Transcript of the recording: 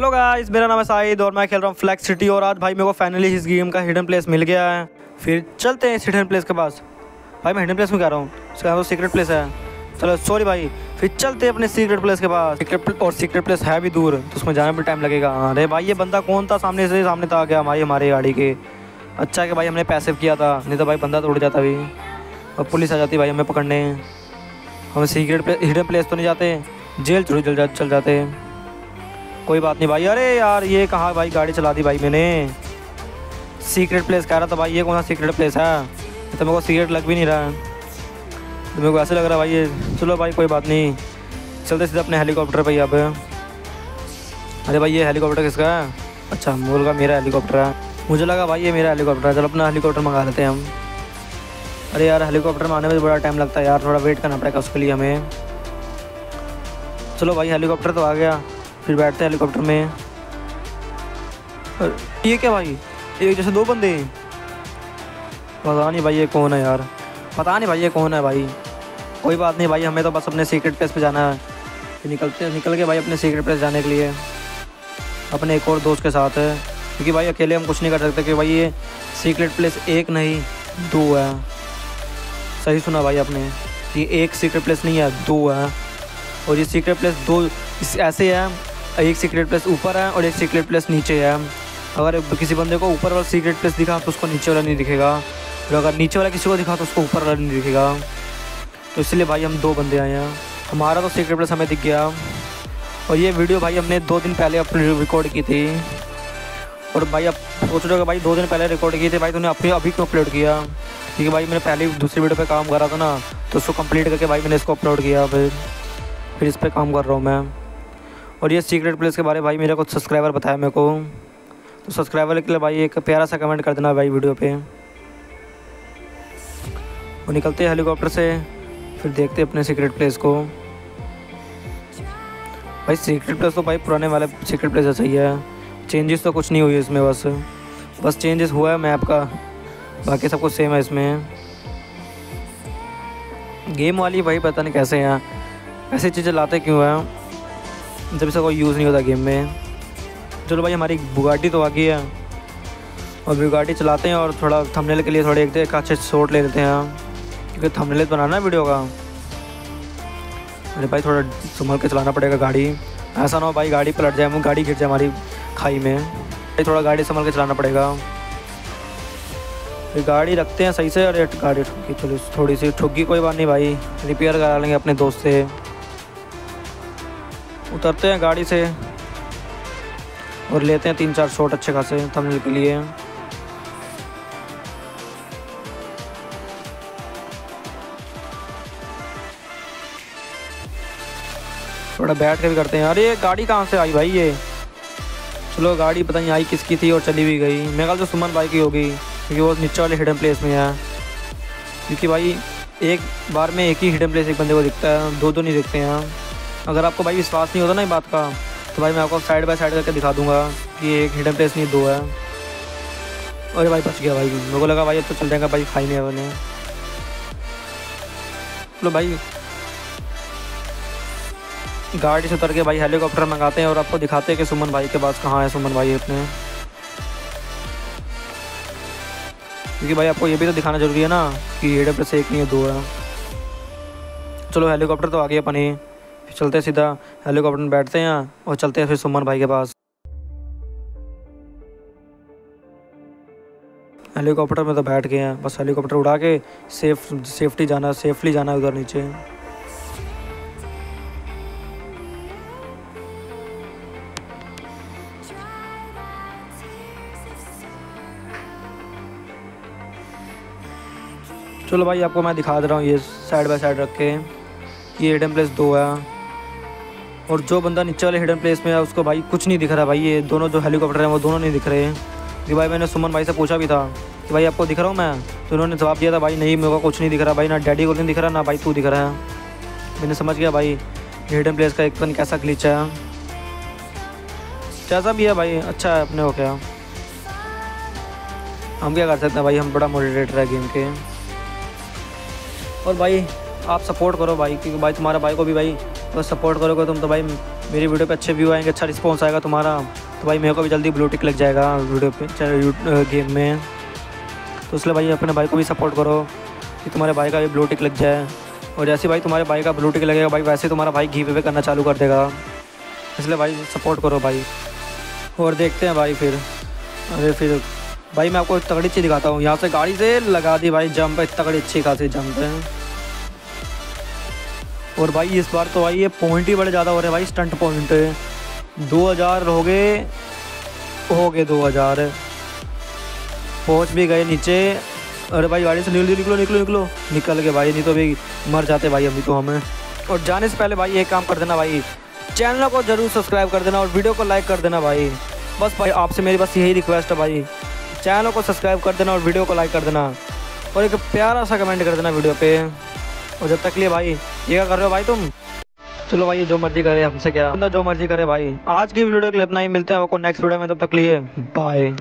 Hello guys मेरा नाम है साहिद और मैं खेल रहा हूँ फ्लैक्स सिटी और आज भाई मेरे को फाइनली इस गेम का हिडन प्लेस मिल गया है। फिर चलते हैं इस हिडन प्लेस के पास। भाई मैं हिडन प्लेस में कह रहा हूँ, इसका वो सीक्रेट प्लेस है। चलो सॉरी भाई, फिर चलते हैं अपने सीक्रेट प्लेस के पास। सीक्रेट और सीक्रेट प्लेस है भी दूर तो उसमें जाने में टाइम लगेगा। अरे भाई, ये बंदा कौन था सामने से? सामने था आ गया हमारी गाड़ी के। अच्छा कि भाई हमने पैसे किया था, नहीं तो भाई बंदा तोड़ जाता अभी और पुलिस आ जाती भाई हमें पकड़ने। हम सीक्रेट हिडन प्लेस तो नहीं जाते, जेल चलो चल जा चल जाते। कोई बात नहीं भाई। अरे यार, ये कहाँ भाई गाड़ी चला दी भाई मैंने? सीक्रेट प्लेस कह रहा था भाई, ये कौन सा सीक्रेट प्लेस है? तो मेरे को सीक्रेट लग भी नहीं रहा। है तो मेरे को ऐसे लग रहा भाई, ये चलो भाई, कोई बात नहीं। चलते सीधे अपने हेलीकॉप्टर पर अब। अरे भाई, ये हेलीकॉप्टर किसका है? अच्छा मोल का मेरा हेलीकॉप्टर है। मुझे लगा भाई, ये मेरा हेलीकॉप्टर है। चलो अपना हेलीकॉप्टर मंगा लेते हैं हम। अरे यार हेलीकॉप्टर में आने में बड़ा टाइम लगता है यार। थोड़ा वेट करना पड़ेगा उसके लिए हमें। चलो भाई हेलीकॉप्टर तो आ गया। फिर बैठते हैं हेलीकॉप्टर में। ये क्या भाई? एक जैसे दो बंदे पता नहीं भाई ये कौन है यार। पता नहीं भाई ये कौन है भाई। कोई बात नहीं भाई, हमें तो बस अपने सीक्रेट प्लेस पे जाना है। निकलते निकल के भाई अपने सीक्रेट प्लेस जाने के लिए। अपने एक और दोस्त के साथ है। क्योंकि भाई अकेले हम कुछ नहीं कर सकते कि भाई ये सीक्रेट प्लेस एक नहीं, दो है। सही सुना भाई आपने। ये एक सीक्रेट प्लेस नहीं है, दो है। और ये सीक्रेट प्लेस दो ऐसे है एक सीक्रेट प्लेस ऊपर है और एक सीक्रेट प्लेस नीचे है। अगर किसी बंदे को ऊपर वाला सीक्रेट प्लेस दिखा तो उसको नीचे वाला नहीं दिखेगा। और अगर नीचे वाला किसी को दिखा तो उसको ऊपर वाला नहीं दिखेगा। तो इसलिए भाई हम दो बंदे आए हैं। हमारा तो सीक्रेट प्लेस हमें दिख गया। और ये वीडियो भाई हमने दो दिन पहले अपनी रिकॉर्ड की थी। और भाई अब सोच रहे हो भाई दो दिन पहले रिकॉर्ड किए थे, भाई तूने अपने अभी क्यों अपलोड किया? क्योंकि भाई मैंने पहले दूसरी वीडियो पे काम करा था ना तो उसको कंप्लीट करके भाई मैंने इसको अपलोड किया। फिर फिर इस पर काम कर रहा हूँ मैं। और ये सीक्रेट प्लेस के बारे में भाई मेरा कुछ सब्सक्राइबर बताया मेरे को। तो सब्सक्राइबर के लिए भाई एक प्यारा सा कमेंट कर देना भाई वीडियो पे। वो निकलते हैं हेलीकॉप्टर से, फिर देखते अपने सीक्रेट प्लेस को। भाई सीक्रेट प्लेस तो भाई पुराने वाले सीक्रेट प्लेस ऐसा ही है। चेंजेस तो कुछ नहीं हुई इसमें बस। बस चेंजेस हुआ है मैप का। बाकी सब कुछ सेम है इसमें। गेम वाली भाई पता नहीं कैसे हैं। ऐसी चीज़ें लाते क्यों हैं? जब इसका कोई यूज़ नहीं होता गेम में। चलो भाई, हमारी बुगाटी तो आ गई है। और बुगाटी चलाते हैं और थोड़ा थंबनेल के लिए थोड़े एक एक अच्छे शॉट ले लेते हैं। क्योंकि थंबनेल बनाना है वीडियो का। अरे भाई, थोड़ा संभल के चलाना पड़ेगा गाड़ी। ऐसा ना हो भाई, गाड़ी पलट जाए गाड़ी गिर जाए हमारी खाई में। भाई, थोड़ा गाड़ी संभल के चलाना पड़ेगा। फिर गाड़ी रखते हैं सही से, अरे गाड़ी ठुकी, चलो थोड़ी सी ठुकी, कोई बात नहीं भाई। रिपेयर करा लेंगे अपने दोस्त से। उतरते हैं गाड़ी से और लेते हैं तीन चार शॉट अच्छे खासे थंबनेल के लिए। थोड़ा बैठ के भी करते हैं। अरे, ये गाड़ी कहाँ से आई भाई ये? चलो, गाड़ी पता नहीं आई किसकी थी और चली भी गई। मेरे ख्याल से सुमन भाई की होगी, क्योंकि वो नीचे वाले हिडन प्लेस में है। क्योंकि भाई, एक बार में एक ही हिडन प्लेस एक बंदे को दिखता है। दो दो नहीं दिखते हैं। अगर आपको भाई विश्वास नहीं होता ना इस बात का तो भाई मैं आपको साइड बाय साइड करके दिखा दूँगा कि एक हिडन प्लेस नहीं, दो है। अरे भाई बच गया भाई, मेरे को लगा भाई अब तो चल जाएगा, भाई खाई नहीं बने चलो भाई। गाड़ी से उतर के भाई हेलीकॉप्टर मंगाते हैं और आपको दिखाते हैं कि सुमन भाई के पास कहाँ है, सुमन भाई अपने। क्योंकि भाई आपको ये भी तो दिखाना ज़रूरी है ना कि हिडन प्लेस एक नहीं है, दो है। चलो हेलीकॉप्टर तो आ गया अपनी। चलते हैं सीधा हेलीकॉप्टर में बैठते हैं और चलते हैं फिर सुमन भाई के पास। हेलीकॉप्टर में तो बैठ गए हैं। बस हेलीकॉप्टर उड़ा के सेफ़, सेफ्टी जाना, सेफली जाना है उधर नीचे। चलो भाई, आपको मैं दिखा दे रहा हूँ ये साइड बाय साइड रख के। ये हिडन प्लेस दो है। और जो बंदा नीचे वाले हिडन प्लेस में है, उसको भाई कुछ नहीं दिख रहा भाई, ये दोनों जो हेलीकॉप्टर हैं, वो दोनों नहीं दिख रहे हैं। कि भाई मैंने सुमन भाई से पूछा भी था कि भाई, आपको दिख रहा हूँ मैं? तो उन्होंने जवाब दिया था, भाई नहीं, मेरे को कुछ नहीं दिख रहा भाई, ना डैडी को नहीं दिख रहा, ना भाई तू दिख रहा है। मैंने समझ गया भाई हिडन प्लेस का एक पन कैसा ग्लिच है। जैसा भी है भाई अच्छा है, अपने को क्या हम क्या कर सकते हैं भाई, हम बड़ा मोटिवेटर है गेम के और भाई, आप सपोर्ट करो भाई, क्योंकि भाई तुम्हारा भाई को भी भाई तो सपोर्ट करोगे तुम तो भाई, मेरी वीडियो पे अच्छे व्यू आएँगे अच्छा रिस्पॉन्स आएगा तुम्हारा। तो भाई मेरे को भी जल्दी ब्लू टिक लग जाएगा वीडियो पे गेम में। तो इसलिए भाई अपने भाई को भी सपोर्ट करो, कि तुम्हारे भाई का भी ब्लू टिक लग जाए। और जैसे भाई तुम्हारे भाई का ब्लू टिक लगेगा भाई, वैसे तुम्हारा भाई घी पे करना चालू कर देगा। इसलिए भाई सपोर्ट करो भाई। और देखते हैं भाई फिर। अरे फिर, भाई मैं आपको तगड़ी चीज़ दिखाता हूँ। यहाँ से गाड़ी से लगा दी भाई जंप तगड़ी अच्छी खासी जंप है। और भाई इस बार तो भाई ये पॉइंट ही बड़े ज़्यादा हो रहे हैं भाई स्टंट पॉइंट दो हज़ार हो गए हो गए दो हज़ार। पहुँच भी गए नीचे। अरे भाई गाड़ी से निकलो निकलो निकलो निकलो, निकल। के भाई, नहीं तो अभी मर जाते भाई अभी तो हमें। और जाने से पहले भाई एक काम कर देना भाई चैनल को ज़रूर सब्सक्राइब कर देना और वीडियो को लाइक कर देना भाई। बस भाई आपसे मेरी बस यही रिक्वेस्ट है भाई। चैनल को सब्सक्राइब कर देना और वीडियो को लाइक कर देना। और एक प्यारा सा कमेंट कर देना वीडियो पे। और जब तक लिए भाई ये क्या कर रहे हो भाई तुम? चलो भाई, जो मर्ज़ी करे, हमसे क्या? जो मर्ज़ी करे भाई। आज की वीडियो के लिए इतना ही मिलते हैं आपको नेक्स्ट वीडियो में तब तक लिए बाय